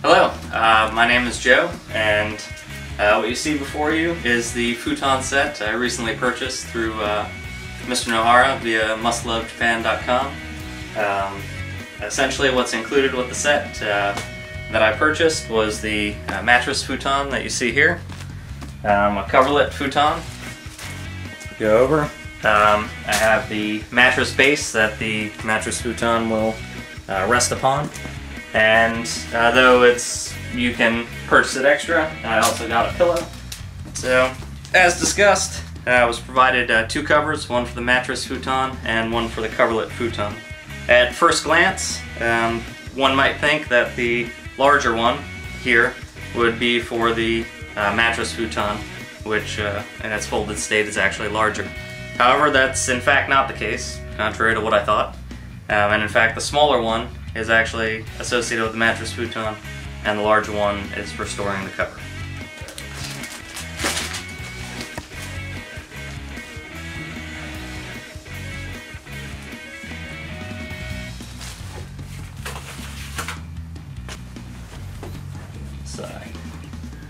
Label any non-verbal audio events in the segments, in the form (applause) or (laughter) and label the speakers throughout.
Speaker 1: Hello, uh, my name is Joe, and uh, what you see before you is the futon set I recently purchased through uh, Mr. Nohara via mustlovejapan.com. Um, essentially what's included with the set uh, that I purchased was the uh, mattress futon that you see here, um, a coverlet futon. Go over. Um, I have the mattress base that the mattress futon will uh, rest upon. And uh, though it's you can purchase it extra, I also got a pillow. So, as discussed, I was provided uh, two covers, one for the mattress futon and one for the coverlet futon. At first glance, um, one might think that the larger one here would be for the uh, mattress futon, which uh, in its folded state is actually larger. However, that's in fact not the case, contrary to what I thought. Um, and in fact, the smaller one is actually associated with the mattress futon, and the large one is for storing the cover.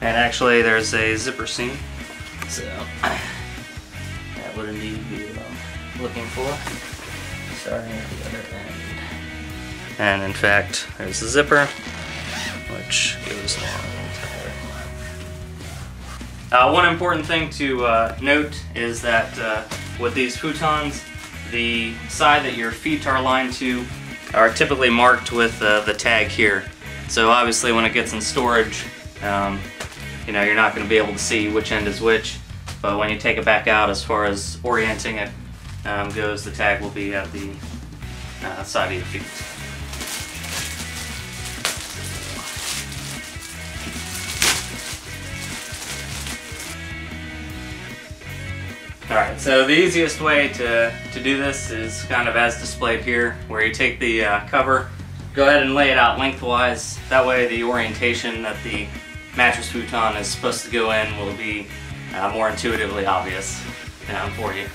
Speaker 1: And actually, there's a zipper seam, so that would indeed be what I'm looking for. Starting at the other end. And in fact, there's the zipper, which goes down the entire. Uh, one important thing to uh, note is that uh, with these futons, the side that your feet are aligned to are typically marked with uh, the tag here. So obviously when it gets in storage, um, you know, you're not going to be able to see which end is which. But when you take it back out, as far as orienting it um, goes, the tag will be at the uh, side of your feet. Alright, so the easiest way to, to do this is kind of as displayed here, where you take the uh, cover, go ahead and lay it out lengthwise. That way the orientation that the mattress futon is supposed to go in will be uh, more intuitively obvious down for you.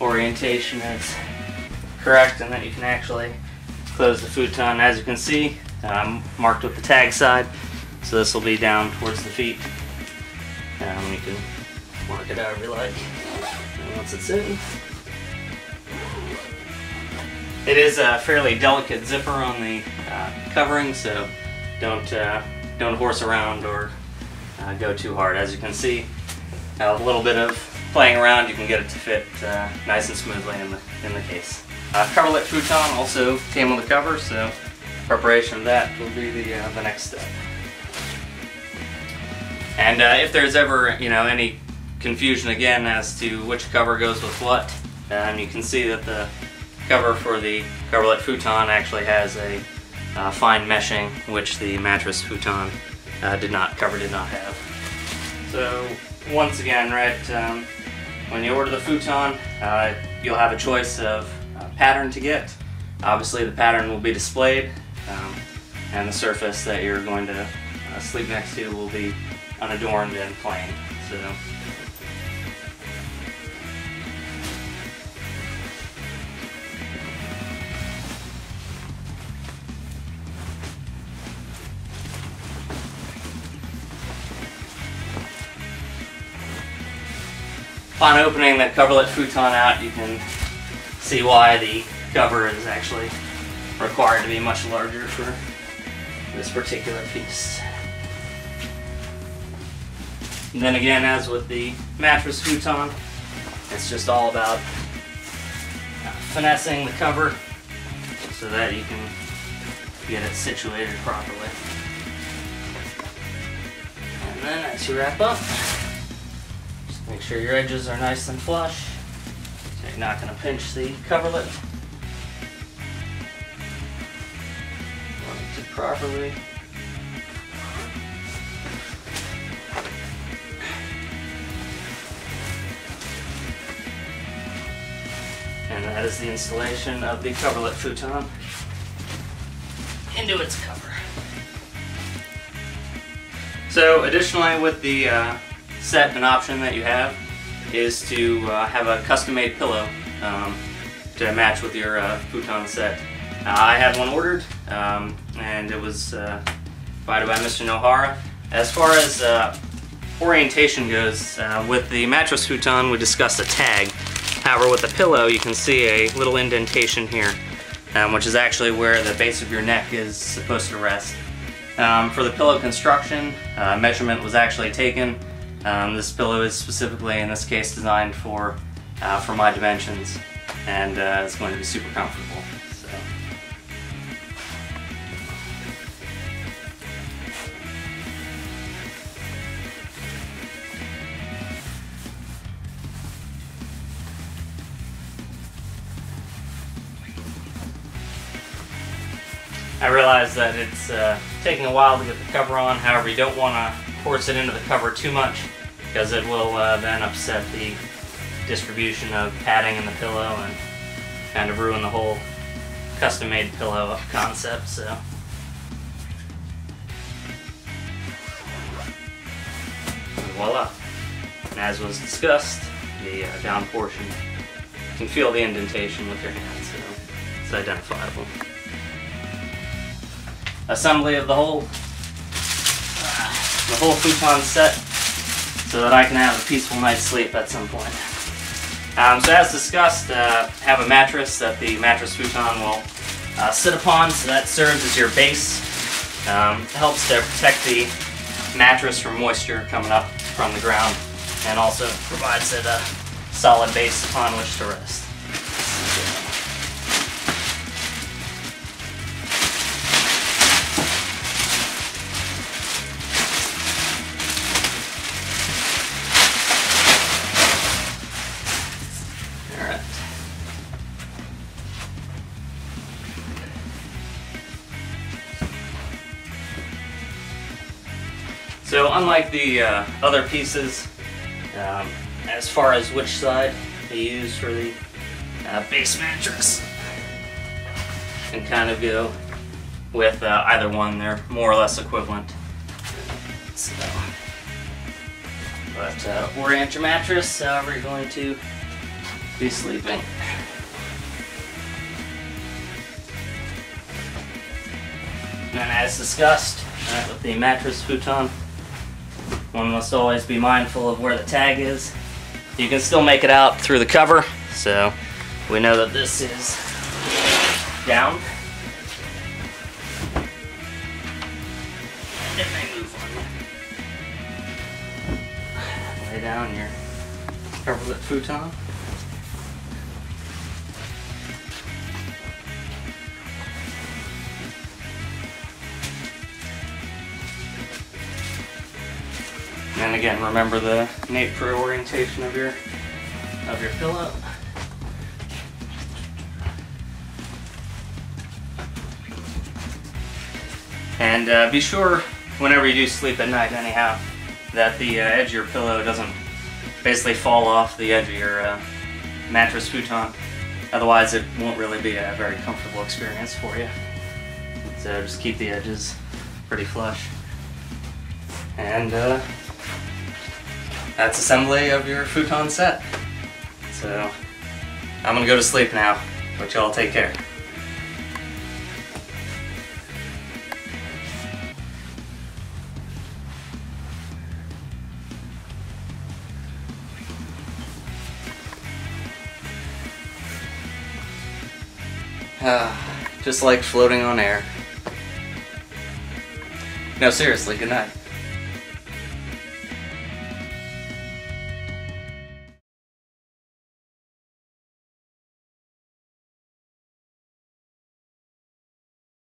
Speaker 1: Orientation is correct and that you can actually close the futon. As you can see, um, marked with the tag side, so this will be down towards the feet. Um, you can mark it however you like. And once it's in, it is a fairly delicate zipper on the uh, covering, so don't uh, don't horse around or uh, go too hard. As you can see, a little bit of playing around, you can get it to fit uh, nice and smoothly in the, in the case. Uh, coverlet futon also came on the cover, so preparation of that will be the, uh, the next step. And uh, if there's ever, you know, any confusion again as to which cover goes with what, um, you can see that the cover for the coverlet futon actually has a uh, fine meshing, which the mattress futon uh, did not cover did not have. So once again, right, um, when you order the futon, uh, you'll have a choice of uh, pattern to get. Obviously the pattern will be displayed um, and the surface that you're going to uh, sleep next to will be unadorned and plain. So. Upon opening the coverlet futon out, you can see why the cover is actually required to be much larger for this particular piece. And then again, as with the mattress futon, it's just all about finessing the cover so that you can get it situated properly. And then as you wrap up, Make sure your edges are nice and flush. So you're not going to pinch the coverlet. It properly. And that is the installation of the coverlet futon into its cover. So additionally with the uh, set, an option that you have is to uh, have a custom-made pillow um, to match with your uh, futon set. Uh, I had one ordered um, and it was uh, provided by Mr. Nohara. As far as uh, orientation goes, with the mattress futon we discussed a tag. However, with the pillow, you can see a little indentation here, um, which is actually where the base of your neck is supposed to rest. Um, for the pillow construction, uh, measurement was actually taken. Um, this pillow is specifically, in this case, designed for, uh, for my dimensions, and uh, it's going to be super comfortable. I realize that it's uh, taking a while to get the cover on, however you don't want to force it into the cover too much because it will uh, then upset the distribution of padding in the pillow and kind of ruin the whole custom-made pillow concept, so. And voila. And as was discussed, the uh, down portion, you can feel the indentation with your hand, so it's identifiable assembly of the whole the whole futon set so that I can have a peaceful night's sleep at some point. Um, so as discussed, uh, have a mattress that the mattress futon will uh, sit upon, so that serves as your base. Um, helps to protect the mattress from moisture coming up from the ground, and also provides it a solid base upon which to rest. So unlike the uh, other pieces, um, as far as which side they use for the uh, base mattress, and kind of go with uh, either one. They're more or less equivalent. So, but uh, orient your mattress however you're going to be sleeping. And as discussed, uh, with the mattress futon, one must always be mindful of where the tag is. You can still make it out through the cover, so we know that this is down. Lay down your coverlet futon. And again, remember the nape for orientation of your of your pillow. And uh, be sure, whenever you do sleep at night anyhow, that the uh, edge of your pillow doesn't basically fall off the edge of your uh, mattress futon. Otherwise it won't really be a very comfortable experience for you. So just keep the edges pretty flush. And uh, that's assembly of your futon set. So I'm gonna go to sleep now, but y'all take care. (sighs) Ah, just like floating on air. No, seriously, good night.